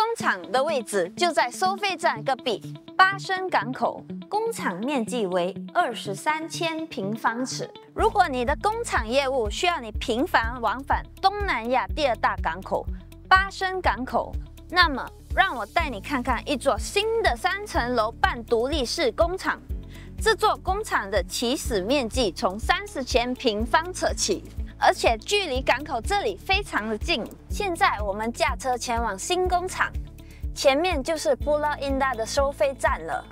工厂的位置就在收费站隔壁巴生港口，工厂面积为二十三千平方尺。如果你的工厂业务需要你频繁往返东南亚第二大港口巴生港口，那么让我带你看看一座新的三层楼半独立式工厂。这座工厂的起始面积从三十千平方尺起。而且距离港口这里非常的近。现在我们驾车前往新工厂，前面就是 Pulau Indah 的收费站了。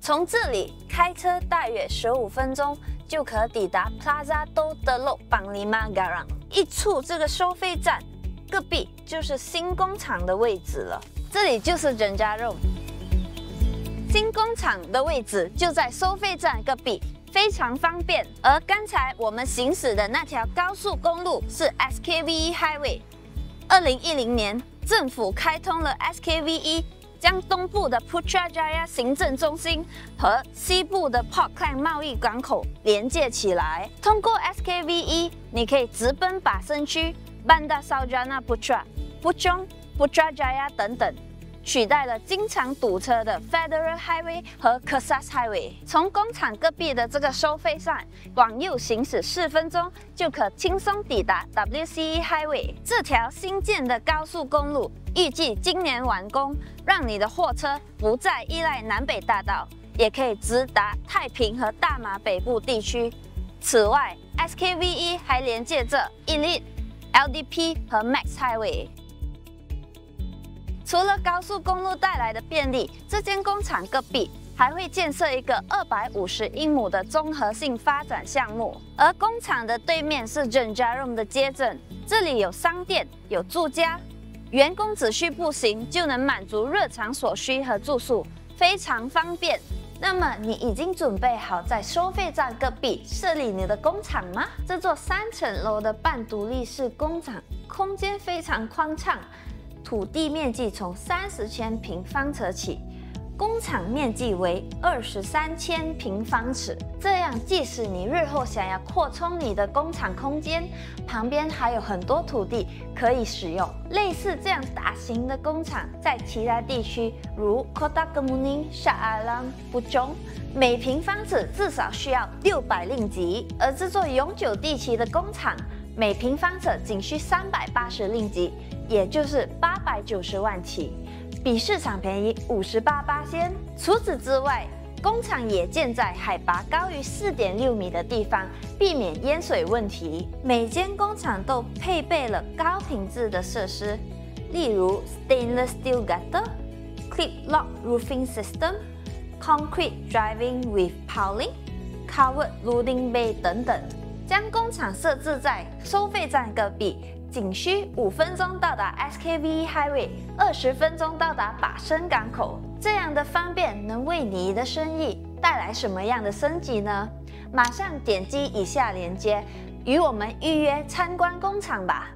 从这里开车大约十五分钟就可抵达 Plaza Do Teluk Panglima Garang。一出这个收费站，隔壁就是新工厂的位置了。这里就是人家 room。新工厂的位置就在收费站隔壁。非常方便，而刚才我们行驶的那条高速公路是 SKV Highway。二零一零年，政府开通了 SKV，将东部的 Putrajaya 行政中心和西部的 Port Klang 贸易港口连接起来。通过 SKV，你可以直奔靶身区 Bandar Saujana Putra、Puchong、Putrajaya 等等。取代了经常堵车的 Federal Highway 和 k a s a s Highway。从工厂隔壁的这个收费站往右行驶四分钟，就可轻松抵达 WCE Highway。这条新建的高速公路预计今年完工，让你的货车不再依赖南北大道，也可以直达太平和大马北部地区。此外，SKVE 还连接着 Elite、LDP 和 Max Highway。除了高速公路带来的便利，这间工厂隔壁还会建设一个二百五十英亩的综合性发展项目。而工厂的对面是 Jenjarum 的街镇，这里有商店、有住家，员工只需步行就能满足日常所需和住宿，非常方便。那么你已经准备好在收费站隔壁设立你的工厂吗？这座三层楼的半独立式工厂空间非常宽敞。土地面积从三十千平方尺起，工厂面积为二十三千平方尺。这样，即使你日后想要扩充你的工厂空间，旁边还有很多土地可以使用。类似这样大型的工厂，在其他地区如 Kota Kemuning、Shah Alam、布中，每平方尺至少需要六百令吉，而这座永久地契的工厂，每平方尺仅需三百八十令吉。也就是八百九十万起，比市场便宜五十八八仙。除此之外，工厂也建在海拔高于四点六米的地方，避免淹水问题。每间工厂都配备了高品质的设施，例如 stainless steel gutter、clip lock roofing system、concrete driving with piling、covered loading bay 等等。将工厂设置在收费站隔壁。仅需五分钟到达 SKV Highway，二十分钟到达把生港口。这样的方便能为你的生意带来什么样的升级呢？马上点击以下链接，与我们预约参观工厂吧。